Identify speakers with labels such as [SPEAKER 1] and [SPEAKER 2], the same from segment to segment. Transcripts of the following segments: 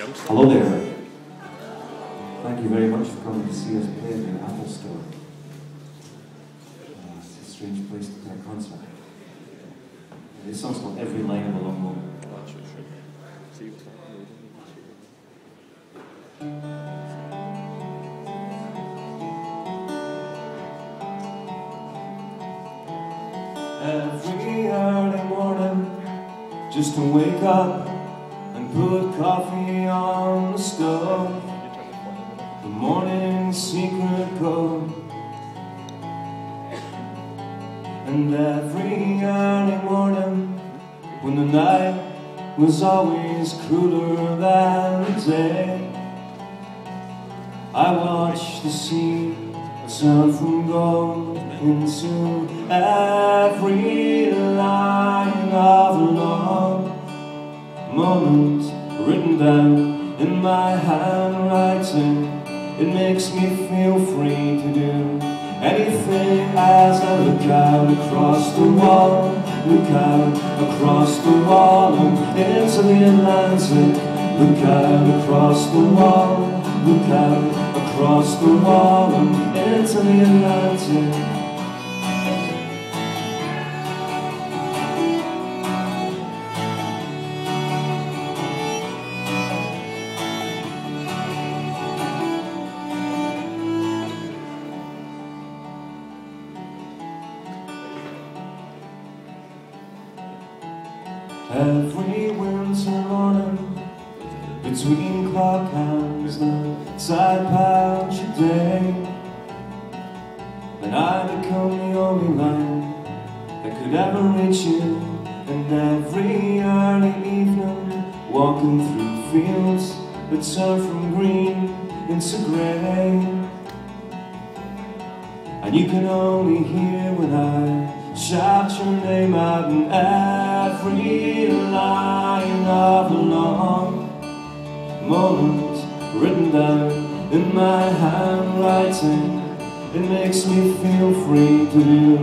[SPEAKER 1] Hello there. Thank you very much for coming to see us play at the Apple Store. Uh, it's a strange place to play a concert. This song's called Every Line of a Long Moment. Every early morning, just to wake up put coffee on the stove. The morning secret code. And every early morning, when the night was always cooler than the day, I watched the sea turn from gold into every line of long moment written down in my handwriting. It makes me feel free to do anything as I look out across the wall, look out across the wall and into the Atlantic. Look out across the wall, look out across the wall and into the Atlantic. Every winter morning Between clock hands The side pouch day. And I become the only line That could ever reach you And every early evening Walking through fields That turn from green into grey And you can only hear when I Shout your name out in every line of a long moment written down in my handwriting. It makes me feel free to do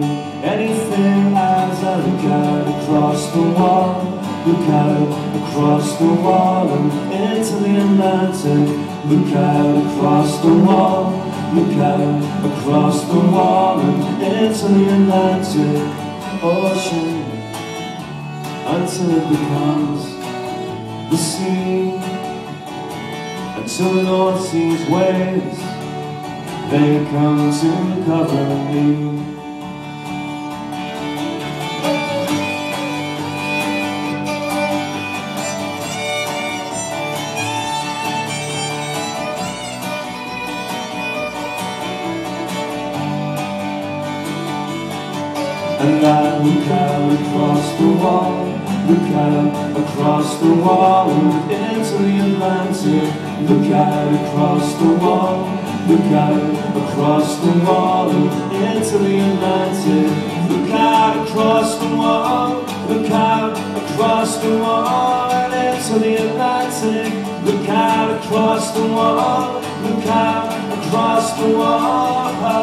[SPEAKER 1] anything as I look out across the wall, look out across the wall and into the Atlantic. Look out across the wall. Look out across the and into the Atlantic Ocean until it becomes the sea. Until the North Sea's waves they come to cover me. And I look out across the wall. Look out across the wall into the Atlantic. Look out across the wall. Look out across the wall into the Atlantic. Look out across the wall. Look out across the wall and into the Atlantic. Look out across the wall. Look out across the wall